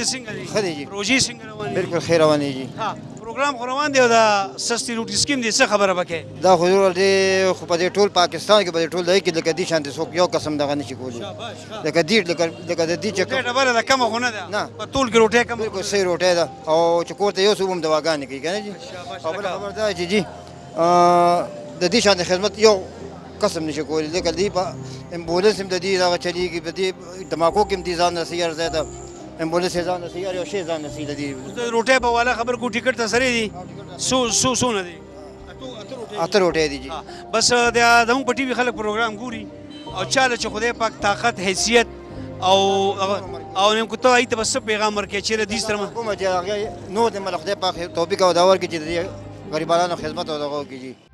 ته څنګه دي خدي جی روزي څنګه روانه بالکل خیر روانه جی ها پروګرام خو روان دی او دا سستي روټي سکیم دی څه خبره وکړي دا خو دې خو په دې ټول پاکستان کې په دې ټول دای کې لکه دې شانتي څوک یو قسم دغه نشي کولی لکه دې لکه لکه دې چې کوم ډبره دا کم خو نه ده نه په ټول کې روټي کم بالکل صحیح روټي ده او چې کوته یو سوبم دواګانې کوي کنه جی او بل خبر دا چې جی د دې شانتي خدمت یو قسم نشي کولی لکه دې په امبولانس هم د دې راغلي چې دې دماغو کې هم دي ځان نسي ارزه ده امبولانس ځان نسی یار یو شی ځان نسی لدی روټه په والا خبر کو ټیکټ ته سره دي سو سو سو نه دي اته روټه دي جی بس د دمو پټي وی خلک پروګرام ګوري او چاله چې خدای پاک طاقت حیثیت او او نیم کو ته ایت بس پیغام ورکې چې دې سره حکومت نو د ملخ خدای پاک توبې کو دا ورکې چې غریبانو خدمت او دغه کیږي